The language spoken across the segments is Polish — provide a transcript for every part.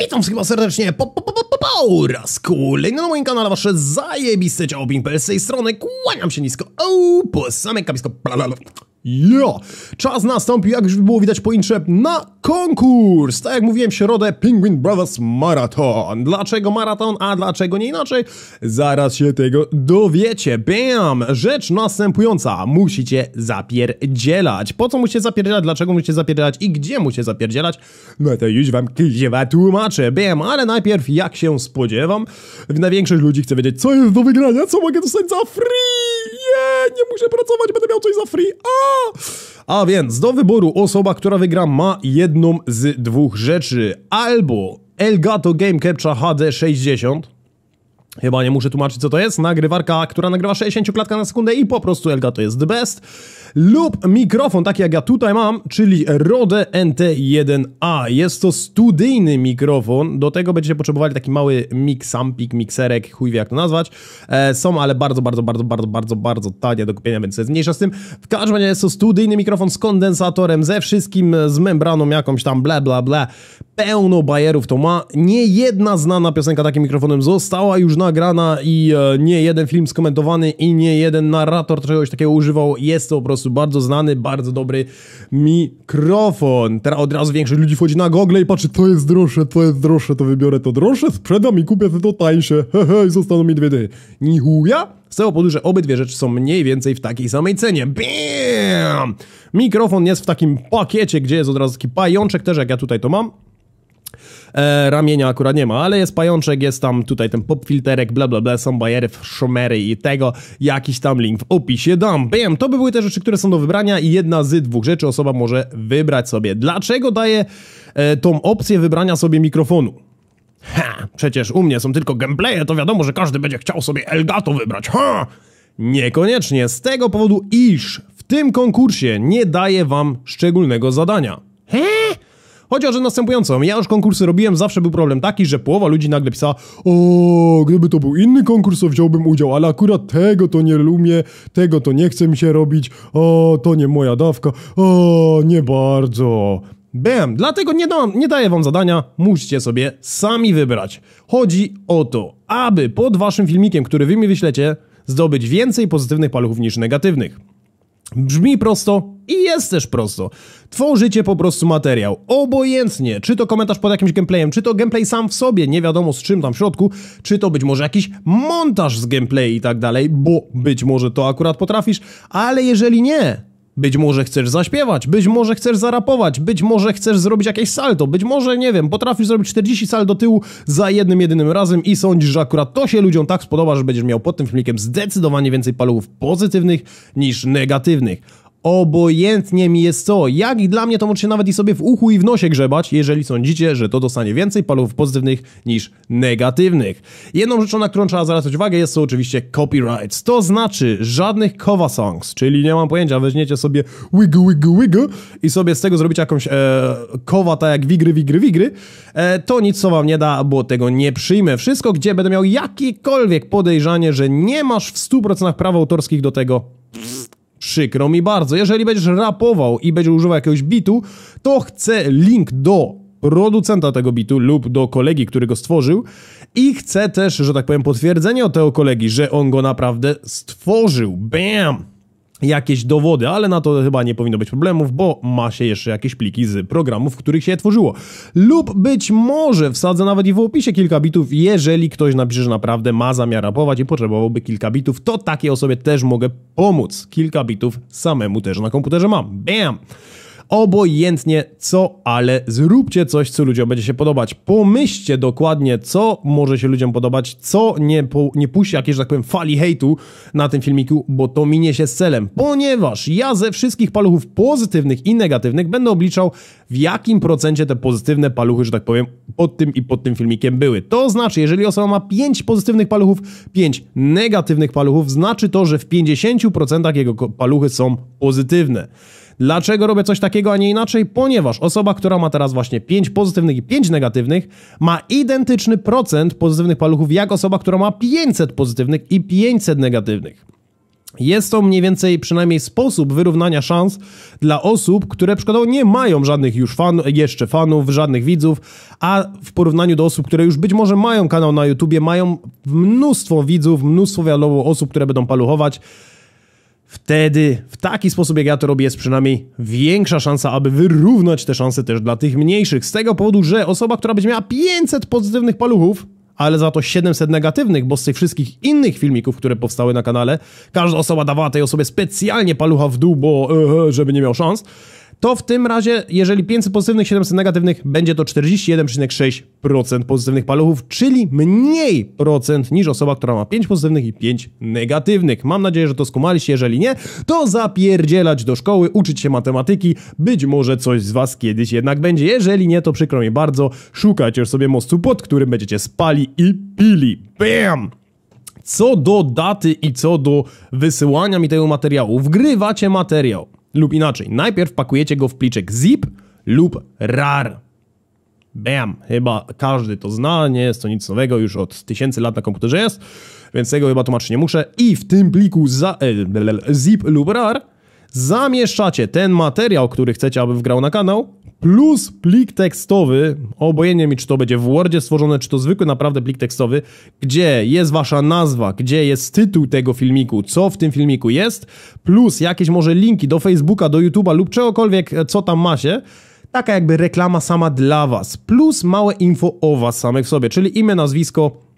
Witam wszystkich serdecznie. Po, po, po, po, po raz kolejny na moim kanale wasze zajebiste ciało z tej strony, kłaniam się nisko, o, po samej kapisko, ja! Czas nastąpił, jak już było widać po intrze, na konkurs! Tak jak mówiłem, środę Penguin Brothers Marathon. Dlaczego maraton, a dlaczego nie inaczej? Zaraz się tego dowiecie. Bam! Rzecz następująca. Musicie zapierdzielać. Po co musicie zapierdzielać? Dlaczego musicie zapierdzielać? I gdzie musicie zapierdzielać? No to już wam kiewa tłumaczę. Bam! Ale najpierw, jak się spodziewam, na większość ludzi chce wiedzieć, co jest do wygrania, co mogę dostać za free! Yeah! Nie muszę pracować, będę miał coś za free! A! A więc do wyboru osoba, która wygra ma jedną z dwóch rzeczy. Albo Elgato Game Capture HD 60 Chyba nie muszę tłumaczyć co to jest. Nagrywarka, która nagrywa 60 klatka na sekundę i po prostu Elgato jest the best. Lub mikrofon, taki jak ja tutaj mam, czyli Rode NT1A. Jest to studyjny mikrofon. Do tego będziecie potrzebowali taki mały mixampik, mikserek, chuj wie jak to nazwać. E, są, ale bardzo, bardzo, bardzo, bardzo, bardzo, bardzo tanie do kupienia, więc jest mniejsza z tym. W każdym razie jest to studyjny mikrofon z kondensatorem, ze wszystkim, z membraną jakąś tam, bla, bla, bla. Pełno bajerów to ma. Nie jedna znana piosenka takim mikrofonem została już nagrana i e, nie jeden film skomentowany i nie jeden narrator czegoś takiego używał. Jest to po prostu bardzo znany, bardzo dobry mikrofon. Teraz od razu większość ludzi wchodzi na Google i patrzy, to jest droższe, to jest droższe, to wybiorę to droższe, sprzedam i kupię to tańsze. Hehe, i zostaną mi dwie dychy. Nichuja? Z tego powodu, że obydwie rzeczy są mniej więcej w takiej samej cenie. Bam! Mikrofon jest w takim pakiecie, gdzie jest od razu taki pajączek też, jak ja tutaj to mam. E, ramienia akurat nie ma, ale jest pajączek, jest tam tutaj ten popfilterek, bla bla bla, są bajery, szomery i tego, jakiś tam link w opisie dam. Bam, to by były te rzeczy, które są do wybrania i jedna z dwóch rzeczy osoba może wybrać sobie. Dlaczego daję e, tą opcję wybrania sobie mikrofonu? Ha, przecież u mnie są tylko gameplaye, to wiadomo, że każdy będzie chciał sobie Elgato wybrać, ha! Niekoniecznie, z tego powodu, iż w tym konkursie nie daję wam szczególnego zadania. Rzecz następującą. Ja już konkursy robiłem, zawsze był problem taki, że połowa ludzi nagle pisała O, gdyby to był inny konkurs, to wziąłbym udział, ale akurat tego to nie lubię, tego to nie chce mi się robić, o, to nie moja dawka, o, nie bardzo. Bam, dlatego nie, dam, nie daję wam zadania, musicie sobie sami wybrać. Chodzi o to, aby pod waszym filmikiem, który wy mi wyślecie, zdobyć więcej pozytywnych paluchów niż negatywnych. Brzmi prosto i jest też prosto. Tworzycie po prostu materiał. Obojętnie, czy to komentarz pod jakimś gameplayem, czy to gameplay sam w sobie, nie wiadomo z czym tam w środku, czy to być może jakiś montaż z gameplay i tak dalej, bo być może to akurat potrafisz, ale jeżeli nie, być może chcesz zaśpiewać, być może chcesz zarapować, być może chcesz zrobić jakieś salto, być może, nie wiem, potrafisz zrobić 40 sal do tyłu za jednym, jedynym razem i sądzisz, że akurat to się ludziom tak spodoba, że będziesz miał pod tym filmikiem zdecydowanie więcej paluchów pozytywnych niż negatywnych. Obojętnie mi jest co. Jak i dla mnie to możecie nawet i sobie w uchu i w nosie grzebać, jeżeli sądzicie, że to dostanie więcej palów pozytywnych niż negatywnych. Jedną rzeczą, na którą trzeba zwracać uwagę jest to oczywiście copyrights. To znaczy żadnych cover songs, czyli nie mam pojęcia, weźmiecie sobie wiggle, wiggle, wiggle i sobie z tego zrobicie jakąś e, kowa, tak jak wigry, wigry, wigry, e, to nic co wam nie da, bo tego nie przyjmę. Wszystko, gdzie będę miał jakiekolwiek podejrzanie, że nie masz w 100% praw autorskich do tego, Przykro mi bardzo. Jeżeli będziesz rapował i będziesz używał jakiegoś bitu, to chcę link do producenta tego bitu lub do kolegi, który go stworzył i chcę też, że tak powiem, potwierdzenie od tego kolegi, że on go naprawdę stworzył. Bam! Jakieś dowody, ale na to chyba nie powinno być problemów, bo ma się jeszcze jakieś pliki z programów, w których się je tworzyło. Lub być może wsadzę nawet i w opisie kilka bitów, jeżeli ktoś napisze, że naprawdę ma zamiar rapować i potrzebowałby kilka bitów, to takiej osobie też mogę pomóc. Kilka bitów samemu też na komputerze mam. Bam! Obojętnie co, ale zróbcie coś, co ludziom będzie się podobać. Pomyślcie dokładnie, co może się ludziom podobać, co nie, po, nie puści jakiejś, tak powiem, fali hejtu na tym filmiku, bo to minie się z celem. Ponieważ ja ze wszystkich paluchów pozytywnych i negatywnych będę obliczał, w jakim procencie te pozytywne paluchy, że tak powiem, pod tym i pod tym filmikiem były. To znaczy, jeżeli osoba ma 5 pozytywnych paluchów, 5 negatywnych paluchów, znaczy to, że w 50% jego paluchy są pozytywne. Dlaczego robię coś takiego, a nie inaczej? Ponieważ osoba, która ma teraz właśnie 5 pozytywnych i 5 negatywnych, ma identyczny procent pozytywnych paluchów jak osoba, która ma 500 pozytywnych i 500 negatywnych. Jest to mniej więcej przynajmniej sposób wyrównania szans dla osób, które przykładowo nie mają żadnych już fan, jeszcze fanów, żadnych widzów, a w porównaniu do osób, które już być może mają kanał na YouTubie, mają mnóstwo widzów, mnóstwo wiadomo osób, które będą paluchować. Wtedy, w taki sposób jak ja to robię, jest przynajmniej większa szansa, aby wyrównać te szanse też dla tych mniejszych. Z tego powodu, że osoba, która będzie miała 500 pozytywnych paluchów, ale za to 700 negatywnych, bo z tych wszystkich innych filmików, które powstały na kanale, każda osoba dawała tej osobie specjalnie palucha w dół, bo e, żeby nie miał szans to w tym razie, jeżeli 500 pozytywnych, 700 negatywnych, będzie to 41,6% pozytywnych paluchów, czyli mniej procent niż osoba, która ma 5 pozytywnych i 5 negatywnych. Mam nadzieję, że to skumaliście, jeżeli nie, to zapierdzielać do szkoły, uczyć się matematyki, być może coś z was kiedyś jednak będzie, jeżeli nie, to przykro mi bardzo, szukajcie sobie mostu, pod którym będziecie spali i pili. Bam! Co do daty i co do wysyłania mi tego materiału, wgrywacie materiał lub inaczej, najpierw pakujecie go w pliczek zip lub rar. Bam, chyba każdy to zna, nie jest to nic nowego, już od tysięcy lat na komputerze jest, więc tego chyba tłumaczyć nie muszę. I w tym pliku za, e, zip lub rar zamieszczacie ten materiał, który chcecie, aby wgrał na kanał, plus plik tekstowy, obojętnie mi czy to będzie w Wordzie stworzone, czy to zwykły naprawdę plik tekstowy, gdzie jest wasza nazwa, gdzie jest tytuł tego filmiku, co w tym filmiku jest, plus jakieś może linki do Facebooka, do YouTube'a lub czegokolwiek, co tam macie, taka jakby reklama sama dla was, plus małe info o was samych sobie, czyli imię, nazwisko,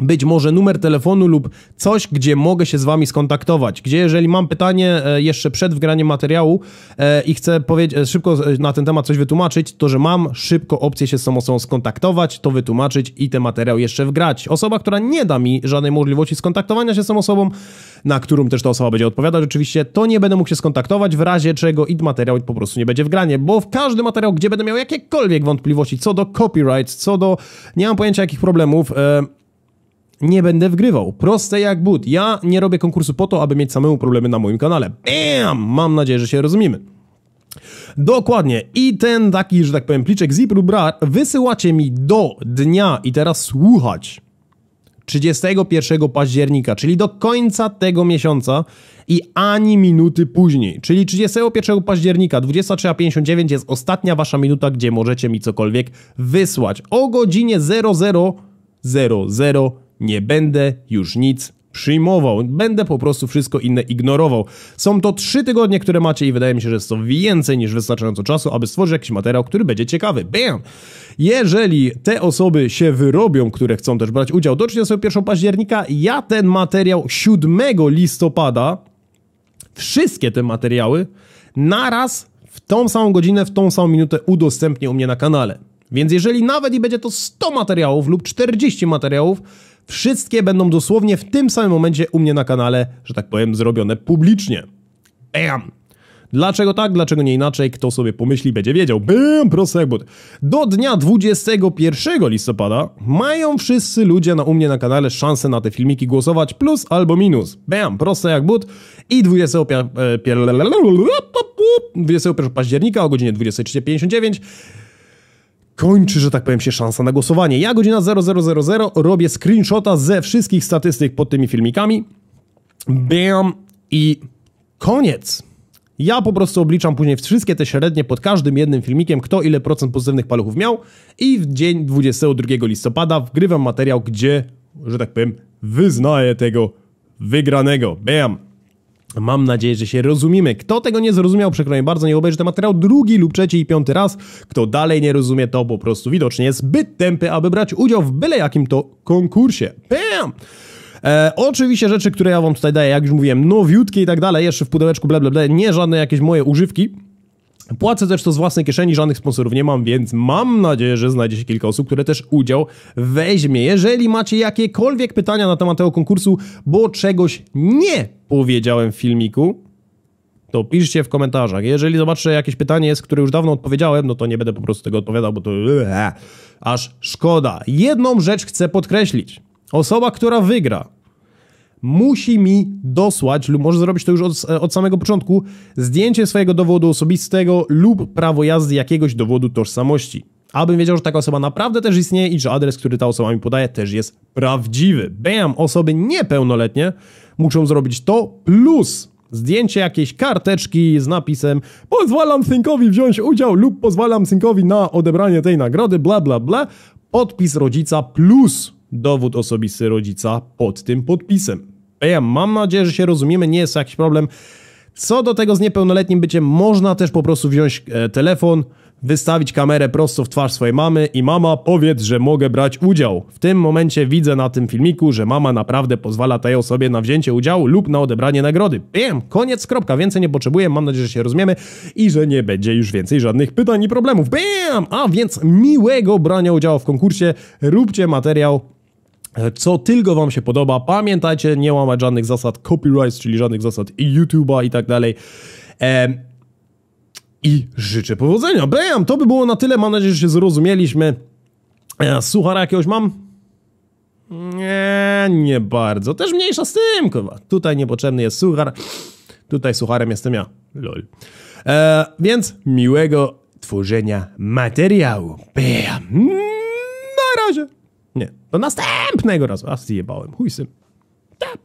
być może numer telefonu lub coś, gdzie mogę się z wami skontaktować, gdzie jeżeli mam pytanie e, jeszcze przed wgraniem materiału e, i chcę e, szybko na ten temat coś wytłumaczyć, to że mam szybko opcję się z tą osobą skontaktować, to wytłumaczyć i ten materiał jeszcze wgrać. Osoba, która nie da mi żadnej możliwości skontaktowania się z tą osobą, na którą też ta osoba będzie odpowiadać oczywiście, to nie będę mógł się skontaktować, w razie czego i materiał po prostu nie będzie wgranie, bo w każdy materiał, gdzie będę miał jakiekolwiek wątpliwości co do copyright, co do, nie mam pojęcia jakich problemów, nie będę wgrywał. Proste jak but. Ja nie robię konkursu po to, aby mieć samemu problemy na moim kanale. Bam! Mam nadzieję, że się rozumiemy. Dokładnie. I ten taki, że tak powiem, pliczek zip lub rar wysyłacie mi do dnia i teraz słuchać 31 października, czyli do końca tego miesiąca i ani minuty później. Czyli 31 października 23.59 jest ostatnia wasza minuta, gdzie możecie mi cokolwiek wysłać. O godzinie 0000 nie będę już nic przyjmował. Będę po prostu wszystko inne ignorował. Są to trzy tygodnie, które macie i wydaje mi się, że jest to więcej niż wystarczająco czasu, aby stworzyć jakiś materiał, który będzie ciekawy. Bam! Jeżeli te osoby się wyrobią, które chcą też brać udział do 31 października, ja ten materiał 7 listopada, wszystkie te materiały, naraz w tą samą godzinę, w tą samą minutę udostępnię u mnie na kanale. Więc jeżeli nawet i będzie to 100 materiałów lub 40 materiałów, Wszystkie będą dosłownie w tym samym momencie u mnie na kanale, że tak powiem, zrobione publicznie. Bam! Dlaczego tak, dlaczego nie inaczej? Kto sobie pomyśli, będzie wiedział. Bam, but. Do dnia 21 listopada mają wszyscy ludzie na u mnie na kanale szansę na te filmiki głosować plus albo minus. Bam, proste jak but. I 21, 21 października o godzinie 23.59 kończy, że tak powiem, się szansa na głosowanie. Ja godzina 0000 robię screenshota ze wszystkich statystyk pod tymi filmikami. Bam i koniec. Ja po prostu obliczam później wszystkie te średnie pod każdym jednym filmikiem, kto ile procent pozytywnych paluchów miał i w dzień 22 listopada wgrywam materiał, gdzie, że tak powiem, wyznaję tego wygranego. Bam! Mam nadzieję, że się rozumiemy. Kto tego nie zrozumiał, przekroję bardzo, nie obejrzy ten materiał drugi lub trzeci i piąty raz. Kto dalej nie rozumie, to po prostu widocznie jest zbyt tępy, aby brać udział w byle jakim to konkursie. Bam! E, oczywiście rzeczy, które ja wam tutaj daję, jak już mówiłem, nowiutkie i tak dalej, jeszcze w pudełeczku, bla, bla, bla, nie żadne jakieś moje używki. Płacę też to z własnej kieszeni, żadnych sponsorów nie mam, więc mam nadzieję, że znajdzie się kilka osób, które też udział weźmie. Jeżeli macie jakiekolwiek pytania na temat tego konkursu, bo czegoś nie powiedziałem w filmiku, to piszcie w komentarzach. Jeżeli zobaczę jakieś pytanie jest, które już dawno odpowiedziałem, no to nie będę po prostu tego odpowiadał, bo to aż szkoda. Jedną rzecz chcę podkreślić. Osoba, która wygra, musi mi dosłać, lub może zrobić to już od, od, samego początku, zdjęcie swojego dowodu osobistego lub prawo jazdy jakiegoś dowodu tożsamości. Abym wiedział, że taka osoba naprawdę też istnieje i że adres, który ta osoba mi podaje, też jest prawdziwy. Bam! Osoby niepełnoletnie muszą zrobić to plus zdjęcie jakiejś karteczki z napisem pozwalam synkowi wziąć udział lub pozwalam synkowi na odebranie tej nagrody, bla bla bla, podpis rodzica plus dowód osobisty rodzica pod tym podpisem. Ja mam nadzieję, że się rozumiemy, nie jest jakiś problem. Co do tego z niepełnoletnim byciem, można też po prostu wziąć e, telefon, wystawić kamerę prosto w twarz swojej mamy i mama powiedz, że mogę brać udział. W tym momencie widzę na tym filmiku, że mama naprawdę pozwala tej osobie na wzięcie udziału lub na odebranie nagrody. Wiem, koniec, kropka, więcej nie potrzebuję, mam nadzieję, że się rozumiemy i że nie będzie już więcej żadnych pytań i problemów. Bam! A więc miłego brania udziału w konkursie, róbcie materiał co tylko wam się podoba. Pamiętajcie, nie łamać żadnych zasad copyright, czyli żadnych zasad YouTube'a i tak dalej. I życzę powodzenia. Bam! To by było na tyle. Mam nadzieję, że się zrozumieliśmy. E, suchara jakiegoś mam? Nie, nie bardzo. Też mniejsza z tym, kurwa. Tutaj niepotrzebny jest suchar. Tutaj sucharem jestem ja. Lol. E, więc miłego tworzenia materiału. Bam! Na razie. Nie, do następnego razu. A zjebałem. Chuj. Tak.